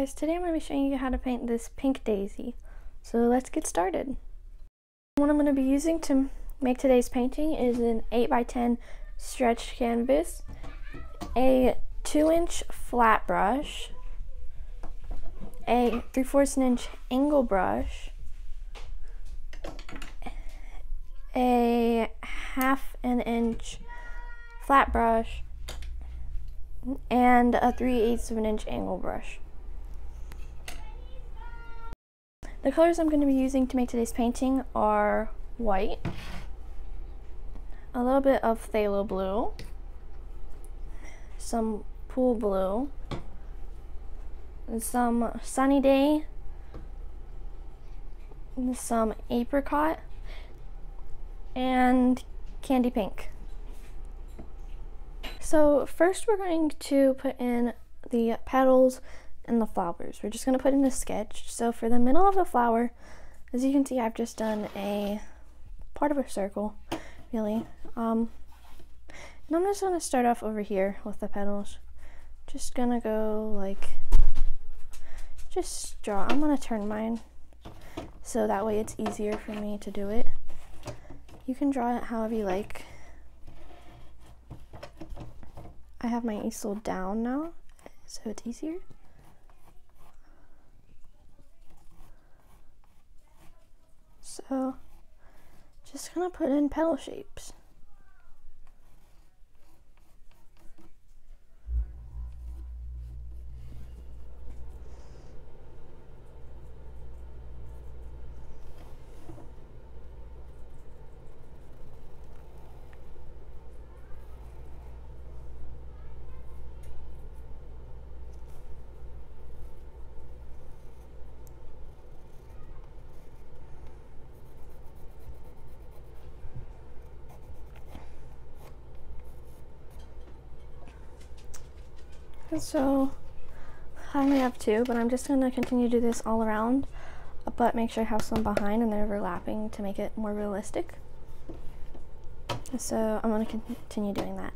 guys, today I'm going to be showing you how to paint this pink daisy. So let's get started. What I'm going to be using to make today's painting is an 8x10 stretch canvas, a 2 inch flat brush, a 3 4 inch angle brush, a half an inch flat brush, and a 3 eighths of an inch angle brush. The colors I'm going to be using to make today's painting are white, a little bit of phthalo blue, some pool blue, some sunny day, some apricot, and candy pink. So first we're going to put in the petals and the flowers. We're just going to put in a sketch. So for the middle of the flower, as you can see, I've just done a part of a circle, really. Um, and I'm just going to start off over here with the petals. Just going to go like, just draw. I'm going to turn mine so that way it's easier for me to do it. You can draw it however you like. I have my easel down now, so it's easier. So, just gonna put in petal shapes. So I only have two, but I'm just going to continue to do this all around, but make sure I have some behind and they're overlapping to make it more realistic. So I'm going to continue doing that.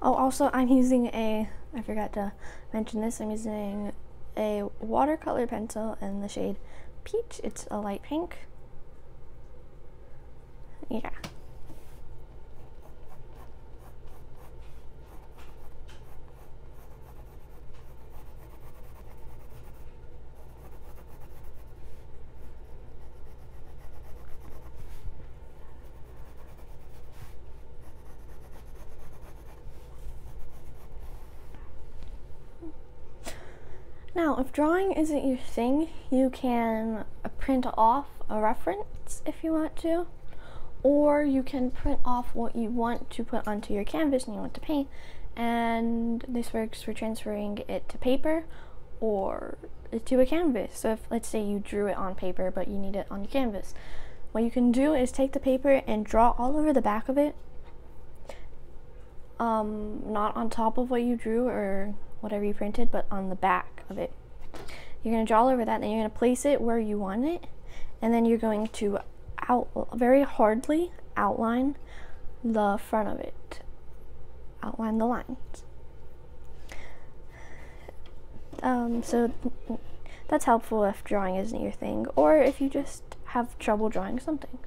Oh, also I'm using a, I forgot to mention this, I'm using a watercolor pencil in the shade peach. It's a light pink. Yeah. Now, if drawing isn't your thing, you can print off a reference if you want to, or you can print off what you want to put onto your canvas and you want to paint, and this works for transferring it to paper or to a canvas. So if, let's say you drew it on paper, but you need it on your canvas, what you can do is take the paper and draw all over the back of it, um, not on top of what you drew or whatever you printed, but on the back of it. You're going to draw over that, and you're going to place it where you want it, and then you're going to out very hardly outline the front of it. Outline the lines. Um, so that's helpful if drawing isn't your thing, or if you just have trouble drawing some things.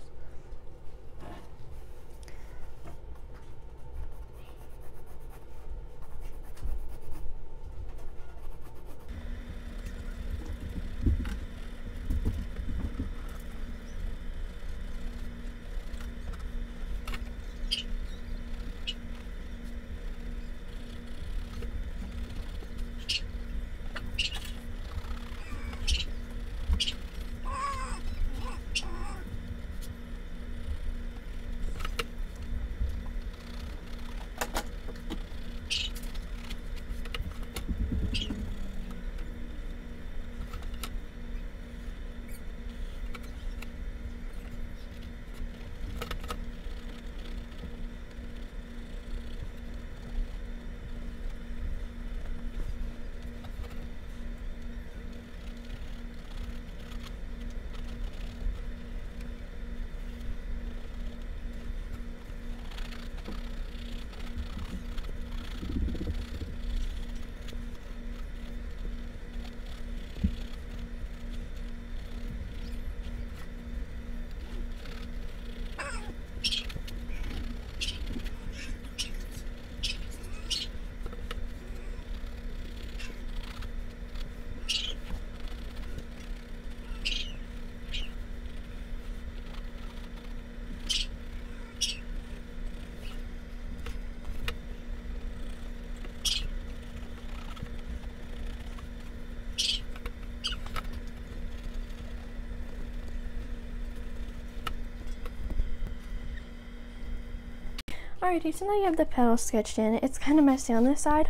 Alrighty, so now you have the petals sketched in. It's kind of messy on this side.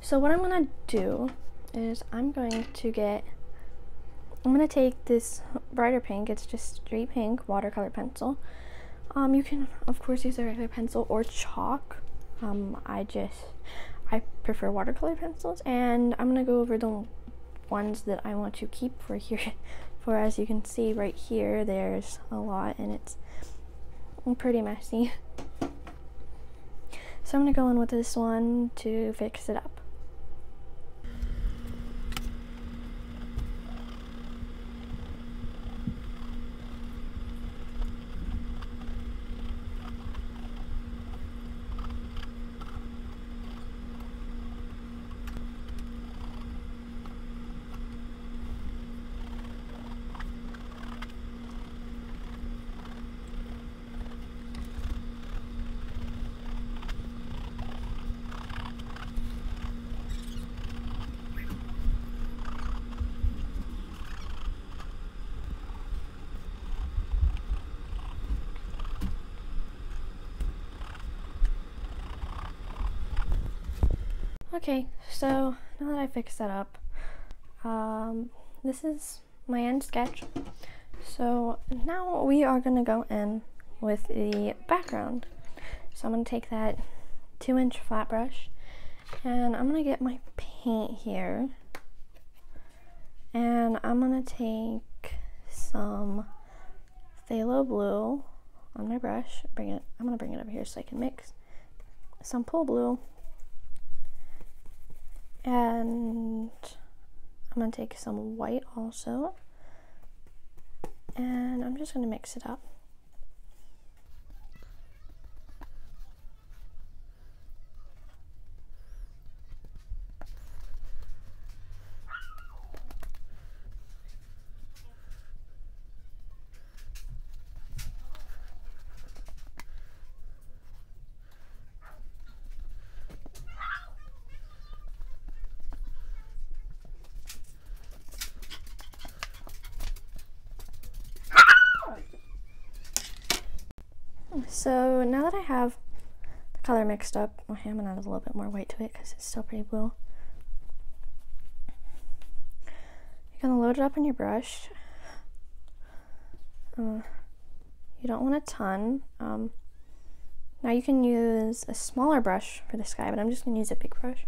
So what I'm gonna do is I'm going to get, I'm gonna take this brighter pink, it's just straight pink watercolor pencil. Um, you can of course use a regular pencil or chalk. Um, I just, I prefer watercolor pencils and I'm gonna go over the ones that I want to keep for here. For as you can see right here, there's a lot and it's pretty messy. So I'm gonna go in with this one to fix it up. Okay, so now that up, um, this is my end sketch. So now we are going to go in with the background. So I'm going to take that two inch flat brush and I'm going to get my paint here and I'm going to take some phthalo blue on my brush, bring it, I'm going to bring it over here so I can mix some pool blue and I'm going to take some white also. And I'm just going to mix it up. So now that I have the color mixed up, okay, I'm gonna add a little bit more white to it because it's still pretty blue. You're gonna load it up in your brush. Uh, you don't want a ton. Um, now you can use a smaller brush for the sky, but I'm just gonna use a big brush.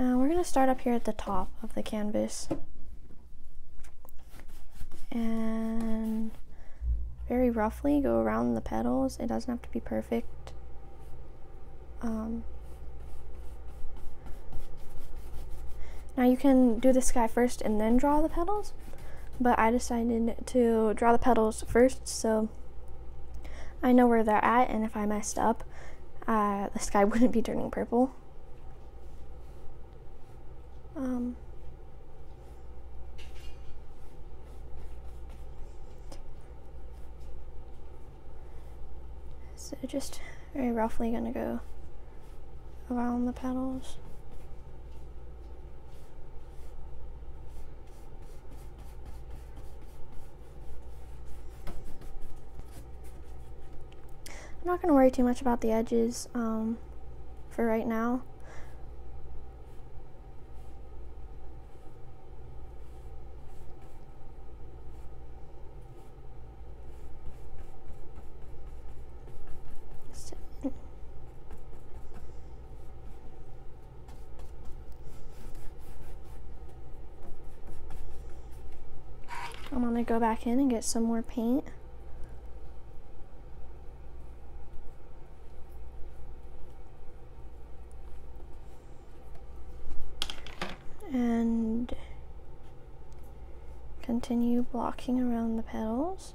Uh, we're gonna start up here at the top of the canvas. And very roughly go around the petals. It doesn't have to be perfect. Um, now you can do the sky first and then draw the petals, but I decided to draw the petals first so I know where they're at and if I messed up, uh, the sky wouldn't be turning purple. Um, So just very roughly gonna go around the petals. I'm not going to worry too much about the edges um, for right now. I'm gonna go back in and get some more paint. And continue blocking around the petals.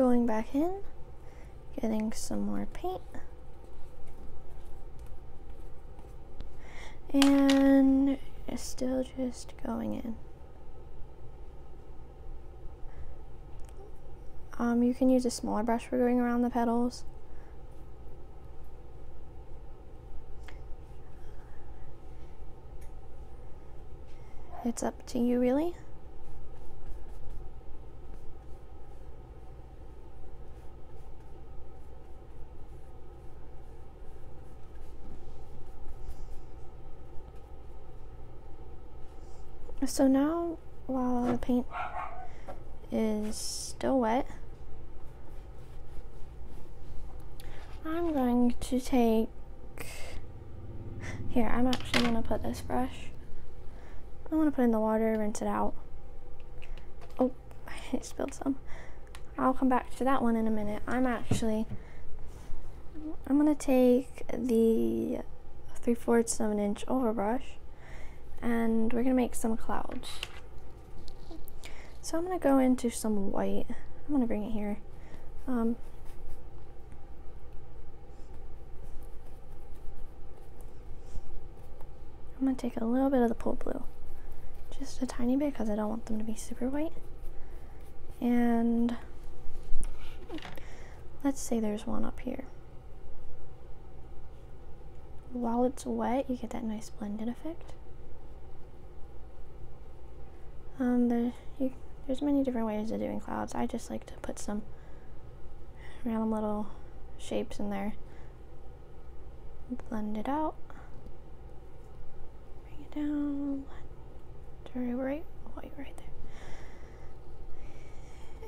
Going back in, Getting some more paint. And it's still just going in. Um, you can use a smaller brush for going around the petals. It's up to you, really. So now, while the paint is still wet, I'm going to take, here, I'm actually going to put this brush, I want to put in the water, rinse it out. Oh, I spilled some. I'll come back to that one in a minute. I'm actually, I'm going to take the 3 fourths of an inch overbrush and we're to make some clouds. So I'm to go into some white. I'm to bring it here. Um, I'm to take a little bit of the pool blue. Just a tiny bit because I don't want them to be super white. And let's say there's one up here. While it's wet, you get that nice blended effect. Um, the, you, there's many different ways of doing clouds. I just like to put some random little shapes in there. Blend it out. Bring it down. Blend right, white right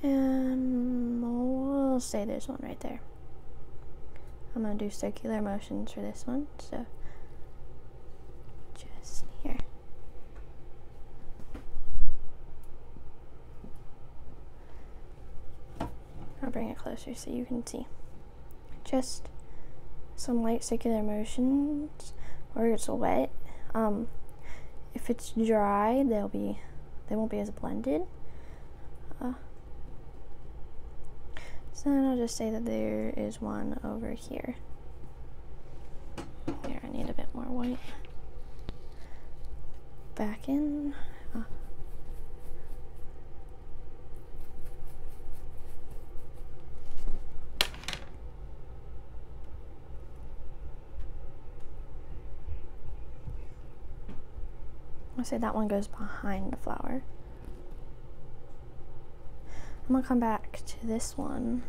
there. And we'll say there's one right there. I'm gonna do circular motions for this one, so just here. Bring it closer so you can see. Just some light circular motions where it's wet. Um, if it's dry, they'll be they won't be as blended. Uh, so then I'll just say that there is one over here. Here, I need a bit more white. Back in. Uh, I say that one goes behind the flower. I'm gonna come back to this one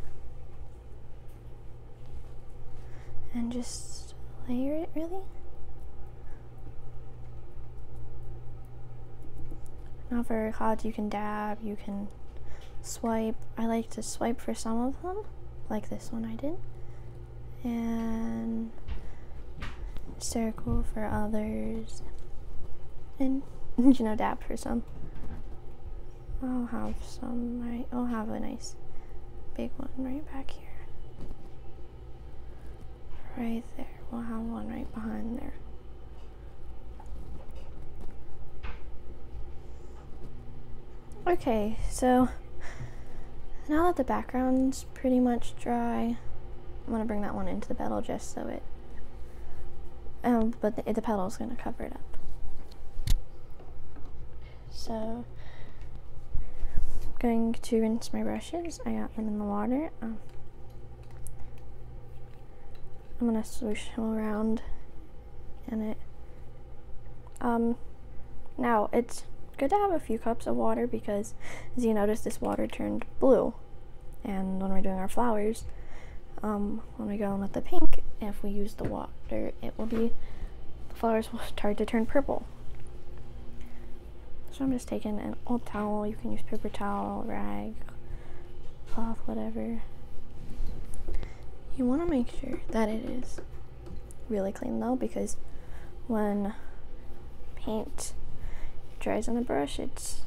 and just layer it really. Now for cards you can dab, you can swipe. I like to swipe for some of them, like this one I did. And circle for others and you know dab for some. I'll have some right. I'll have a nice big one right back here. Right there. We'll have one right behind there. Okay, so now that the background's pretty much dry, I'm gonna bring that one into the petal just so it, um, but the, the petal's gonna cover it up. So I'm going to rinse my brushes. I got them in the water. Um, I'm gonna swoosh them around in it. Um, now it's good to have a few cups of water because as you notice this water turned blue and when we're doing our flowers um, when we go in with the pink if we use the water it will be the flowers will start to turn purple so I'm just taking an old towel. You can use paper towel, rag, cloth, whatever. You want to make sure that it is really clean though because when paint dries on the brush, it's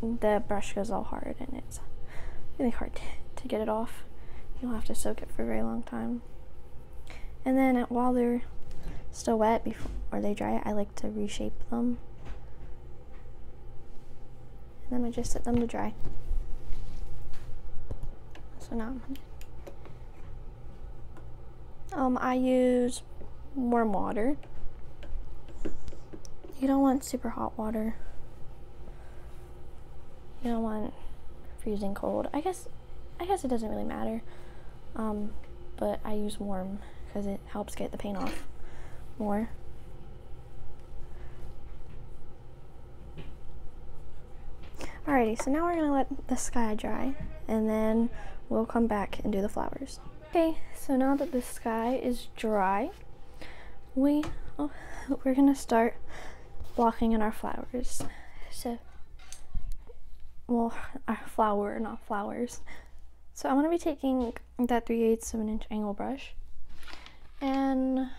the brush goes all hard and it's really hard to, to get it off. You'll have to soak it for a very long time. And then while they're still wet before or they dry, I like to reshape them then I just set them to dry. So now Um, I use warm water. You don't want super hot water. You don't want freezing cold. I guess I guess it doesn't really matter. Um, but I use warm because it helps get the paint off more. Alrighty, so now we're gonna let the sky dry and then we'll come back and do the flowers. Okay, so now that the sky is dry, we oh, we're gonna start blocking in our flowers. So, well, our flower, not flowers. So I'm gonna be taking that 3 8 of an inch angle brush and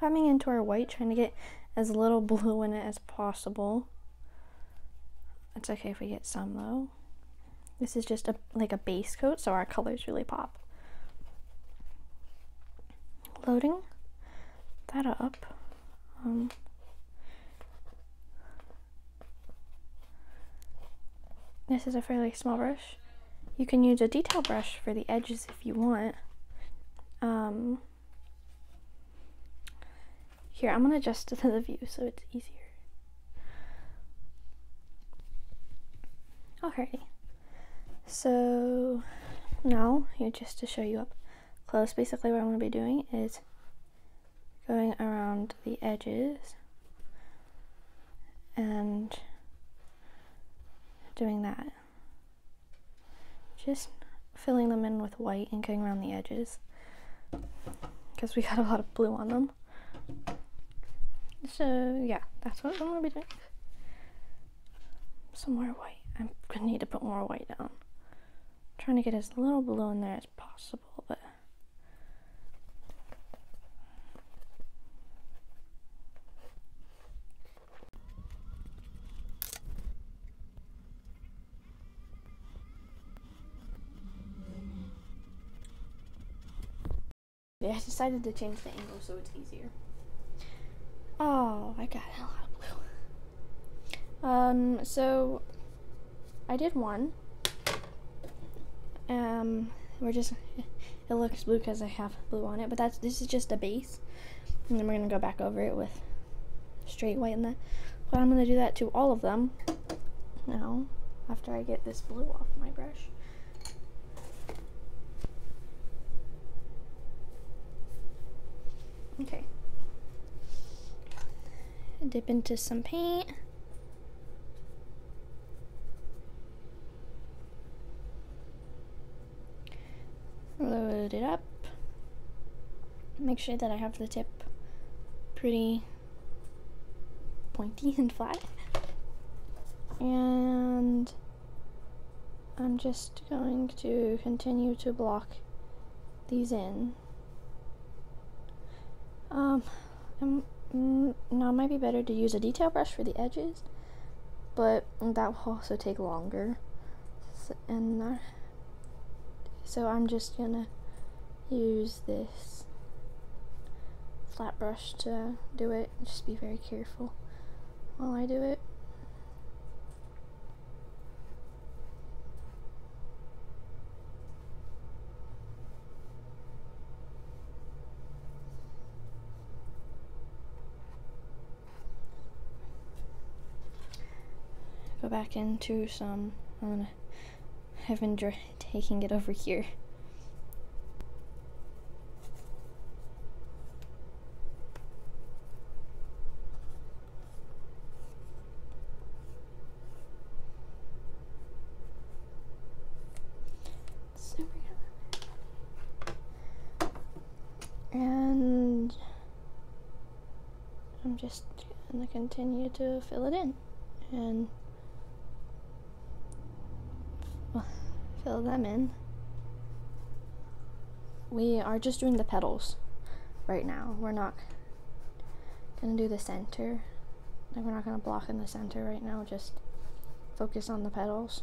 coming into our white, trying to get as little blue in it as possible. It's okay if we get some though. This is just a like a base coat, so our colors really pop. Loading that up. Um, this is a fairly small brush. You can use a detail brush for the edges if you want. Um, here, I'm going to adjust to the view so it's easier. Alrighty. So now, here just to show you up close, basically what I'm going to be doing is going around the edges and doing that. Just filling them in with white and going around the edges because we got a lot of blue on them. So yeah, that's what I'm gonna be doing. Some more white. I'm gonna need to put more white down. I'm trying to get as little blue in there as possible, but Yeah, I decided to change the angle so it's easier. Oh, I got a lot of blue. Um, so I did one. Um, we're just it looks blue because I have blue on it, but that's this is just a base, and then we're gonna go back over it with straight white in that. But I'm gonna do that to all of them now after I get this blue off my brush. Okay. Dip into some paint. It up. Make sure that I have the tip pretty pointy and flat. And I'm just going to continue to block these in. Um, um, mm, now it might be better to use a detail brush for the edges, but that will also take longer. So, and uh, so I'm just gonna use this flat brush to do it. Just be very careful while I do it. go back into some. I'm gonna have been taking it over here. And I'm just gonna continue to fill it in and fill them in. We are just doing the petals right now. We're not gonna do the center. Like we're not gonna block in the center right now, just focus on the petals.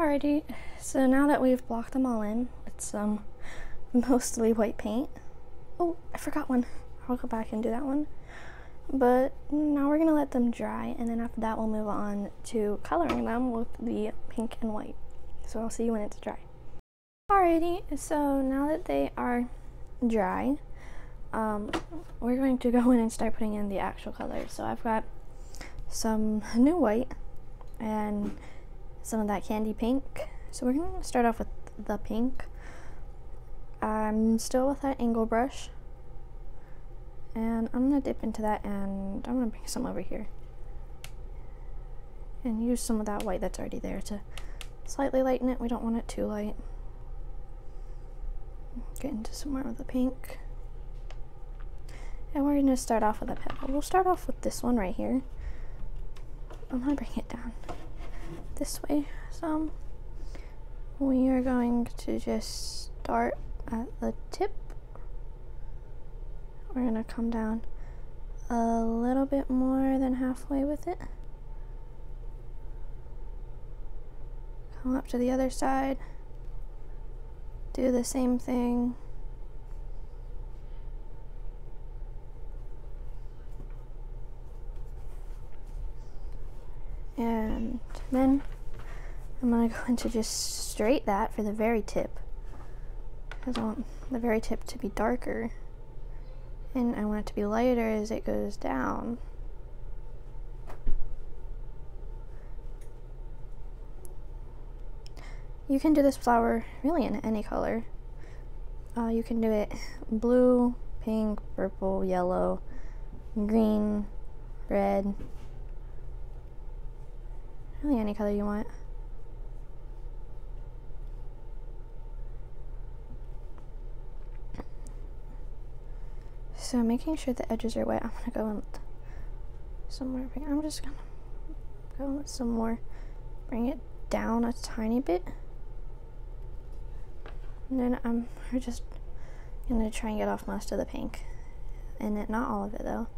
Alrighty, so now that we've blocked them all in with some mostly white paint. Oh, I forgot one. I'll go back and do that one. But now we're gonna let them dry and then after that we'll move on to coloring them with the pink and white. So I'll see you when it's dry. Alrighty, so now that they are dry, um, we're going to go in and start putting in the actual colors. So I've got some new white and some of that candy pink. So we're gonna start off with the pink. I'm still with that angle brush and I'm gonna dip into that and I'm gonna bring some over here and use some of that white that's already there to slightly lighten it. We don't want it too light. Get into some more of the pink. And we're gonna start off with a pebble. We'll start off with this one right here. I'm gonna bring it down this way some. We are going to just start at the tip we're gonna come down a little bit more than halfway with it. Come up to the other side. Do the same thing. And then I'm gonna go into just straight that for the very tip. Because I want the very tip to be darker and I want it to be lighter as it goes down. You can do this flower really in any color. Uh, you can do it blue, pink, purple, yellow, green, red, really any color you want. So making sure the edges are wet, I'm gonna go in some more. I'm just gonna go with some more, bring it down a tiny bit. And then I'm just gonna try and get off most of the pink. And it, not all of it though.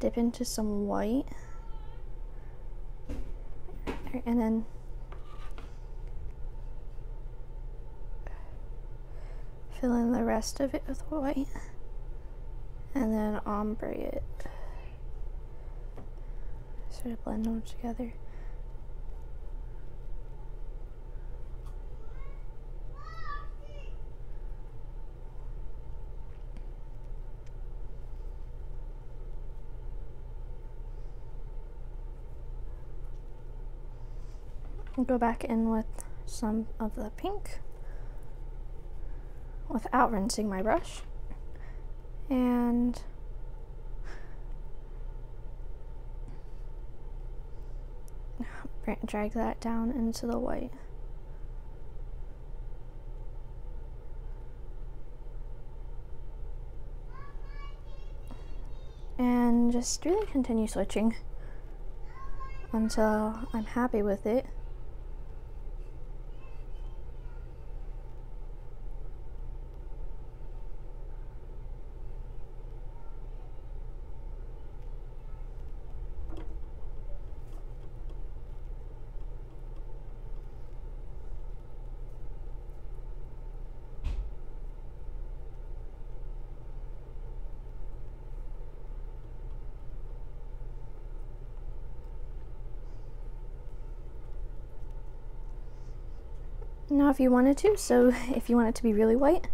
Dip into some white. And then fill in the rest of it with white and then ombre it. Sort of blend them together. Go back in with some of the pink without rinsing my brush and drag that down into the white. And just really continue switching until I'm happy with it. Now if you wanted to, so if you want it to be really white,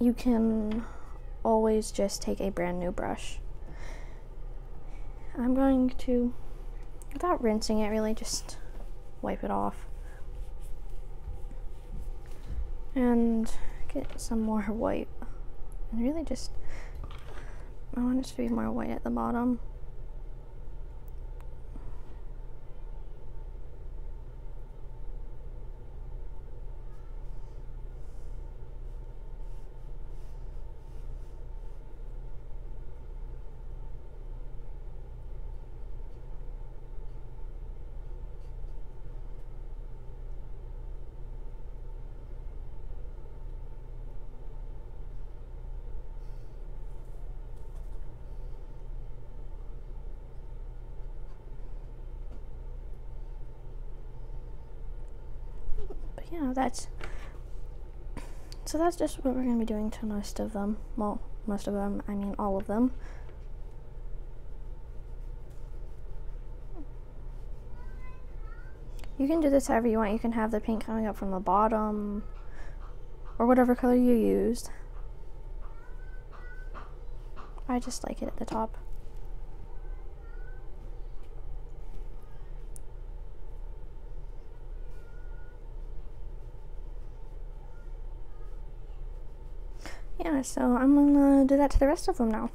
you can always just take a brand new brush. I'm going to, without rinsing it really, just wipe it off. And get some more white. And really just, I want it to be more white at the bottom. Yeah, that's so that's just what we're gonna be doing to most of them. Well, most of them, I mean all of them. You can do this however you want. You can have the paint coming up from the bottom or whatever color you used. I just like it at the top. Yeah, so I'm gonna do that to the rest of them now.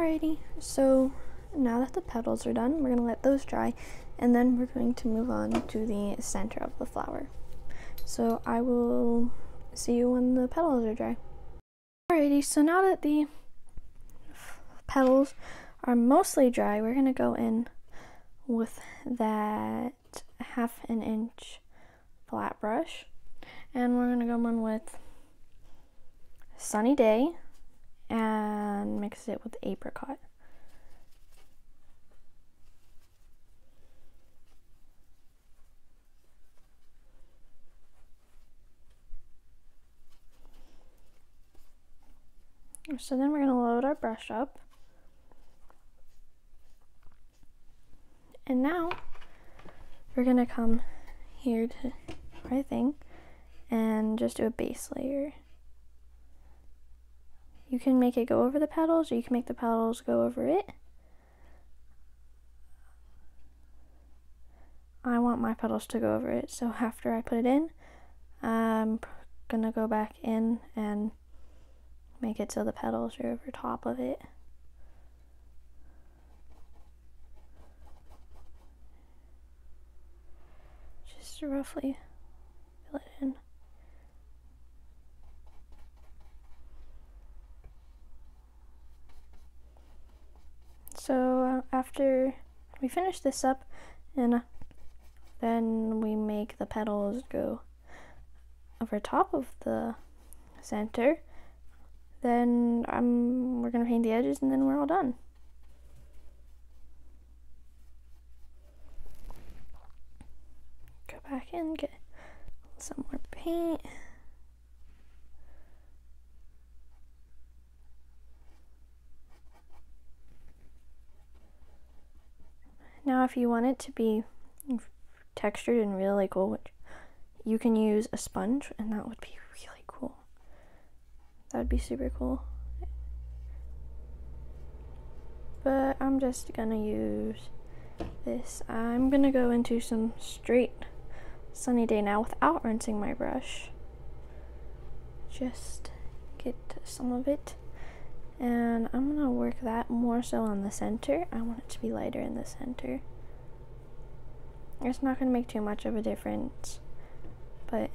Alrighty, so now that the petals are done, we're gonna let those dry and then we're going to move on to the center of the flower. So I will see you when the petals are dry. Alrighty, so now that the petals are mostly dry, we're gonna go in with that half an inch flat brush and we're gonna go in with sunny day and mix it with apricot. So then we're going to load our brush up. And now we're going to come here to our thing and just do a base layer. You can make it go over the petals or you can make the petals go over it. I want my petals to go over it, so after I put it in, I'm gonna go back in and make it so the petals are over top of it. Just roughly fill it in. So uh, after we finish this up and uh, then we make the petals go over top of the center then um, we're gonna paint the edges and then we're all done. Go back in, get some more paint. Now if you want it to be textured and really cool, which you can use a sponge and that would be really cool. That would be super cool. But I'm just gonna use this. I'm gonna go into some straight sunny day now without rinsing my brush. Just get some of it. And I'm gonna work that more so on the center. I want it to be lighter in the center. It's not gonna make too much of a difference, but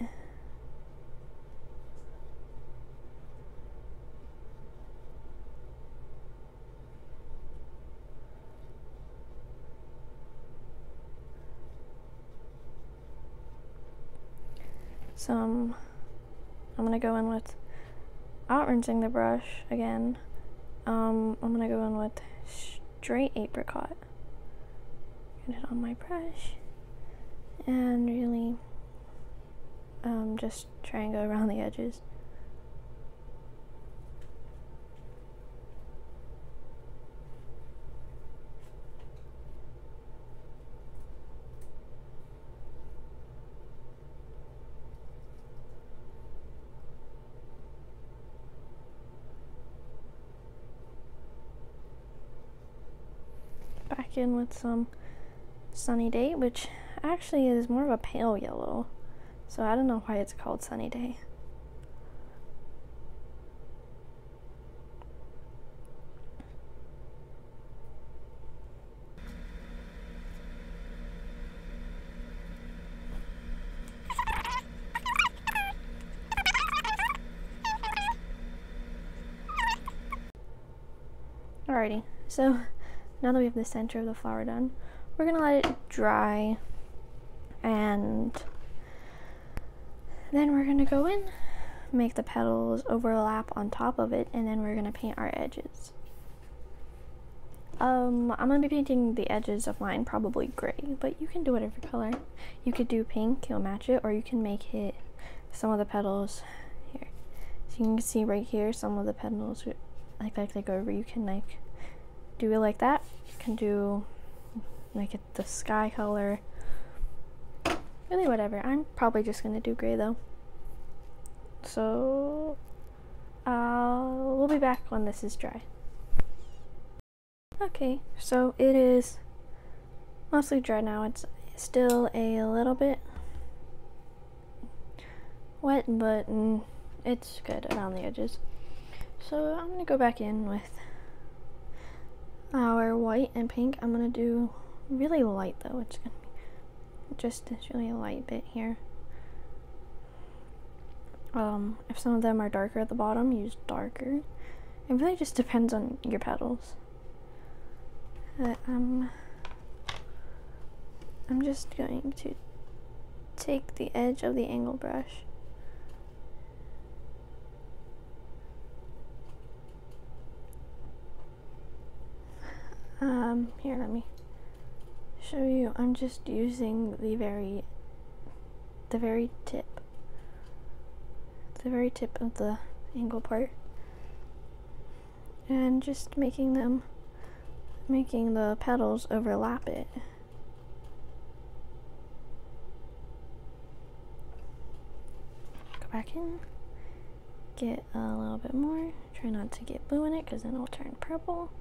some, I'm gonna go in with, out rinsing the brush again, um, I'm gonna go in with straight apricot. Get it on my brush and really um, just try and go around the edges. back in with some Sunny Day, which actually is more of a pale yellow. So I don't know why it's called Sunny Day. Alrighty, so now that we have the center of the flower done, we're gonna let it dry and then we're gonna go in, make the petals overlap on top of it, and then we're gonna paint our edges. Um, I'm gonna be painting the edges of mine probably gray, but you can do whatever color. You could do pink, you'll match it, or you can make it some of the petals here. So you can see right here some of the petals like like they go over. You can like do it like that. You can do make it the sky color. Really whatever. I'm probably just gonna do gray though. So uh, we'll be back when this is dry. Okay, so it is mostly dry now. It's still a little bit wet, but mm, it's good around the edges. So I'm gonna go back in with our white and pink, I'm gonna do really light though. It's gonna just this really light bit here. Um, if some of them are darker at the bottom, use darker. It really just depends on your petals. Uh, I'm, I'm just going to take the edge of the angle brush um here let me show you. I'm just using the very the very tip. The very tip of the angle part. And just making them making the petals overlap it. Go back in. Get a little bit more. Try not to get blue in it because then it'll turn purple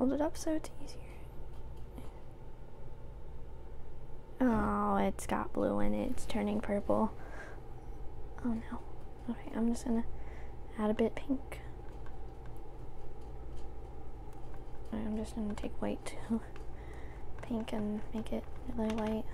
hold it up so it's easier. Oh it's got blue in it. It's turning purple. Oh no. Okay I'm just gonna add a bit pink. I'm just gonna take white to pink and make it really light.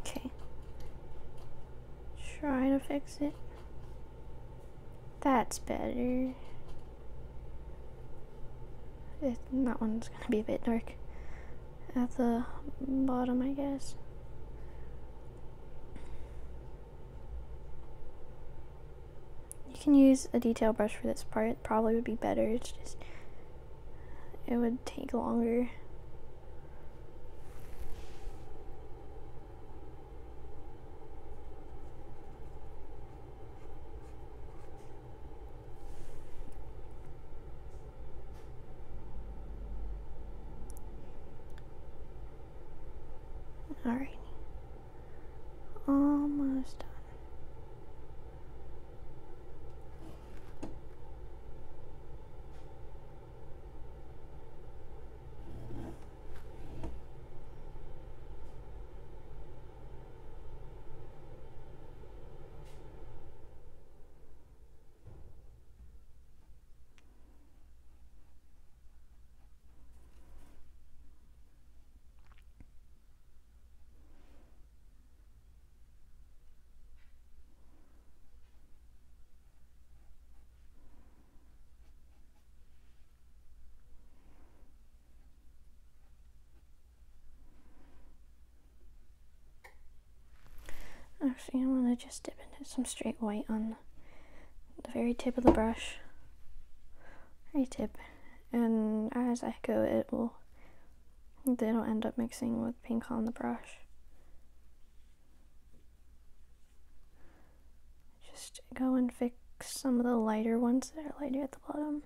Okay. Try to fix it. That's better. It, that one's gonna be a bit dark at the bottom, I guess. You can use a detail brush for this part, probably would be better. It's just, it would take longer. Actually, I'm gonna just dip into some straight white on the very tip of the brush. Very tip. And as I go, it will, it'll end up mixing with pink on the brush. Just go and fix some of the lighter ones that are lighter at the bottom.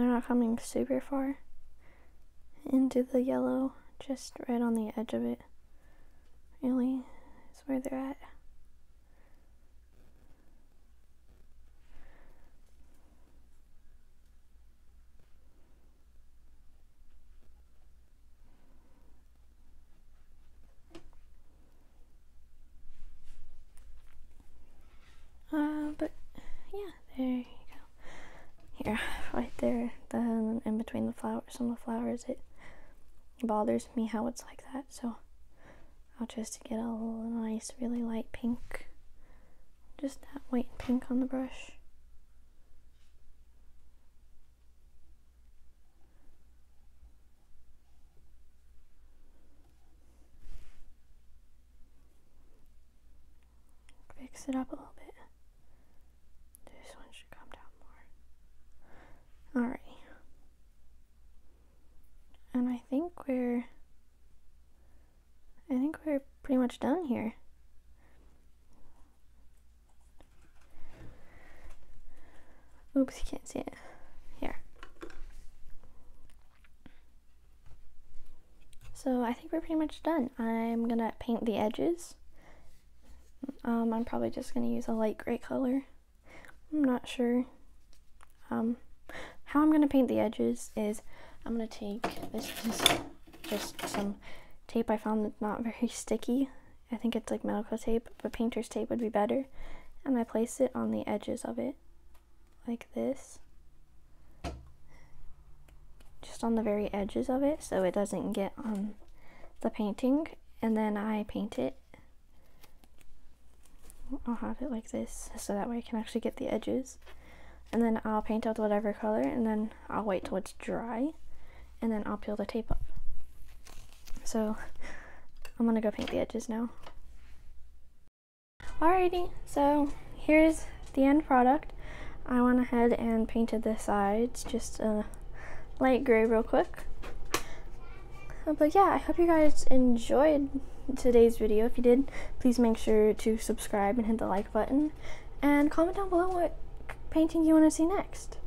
They're not coming super far into the yellow, just right on the edge of it. Really, is where they're at. Uh, but yeah, there. Here, right there, then in between the flowers, some of the flowers, it bothers me how it's like that. So I'll just get a nice, really light pink, just that white and pink on the brush. Fix it up a little much done here. Oops, you can't see it. Here. So I think we're pretty much done. I'm gonna paint the edges. Um, I'm probably just gonna use a light gray color. I'm not sure. Um, how I'm gonna paint the edges is I'm gonna take, this is just some tape I found that's not very sticky. I think it's like medical tape, but painter's tape would be better. And I place it on the edges of it like this. Just on the very edges of it so it doesn't get on the painting. And then I paint it. I'll have it like this so that way I can actually get the edges. And then I'll paint out whatever color and then I'll wait till it's dry and then I'll peel the tape up. So I'm gonna go paint the edges now. Alrighty, so here's the end product. I went ahead and painted the sides just a light gray real quick. Uh, but yeah, I hope you guys enjoyed today's video. If you did, please make sure to subscribe and hit the like button. And comment down below what painting you want to see next.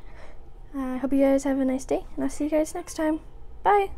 I uh, hope you guys have a nice day, and I'll see you guys next time. Bye!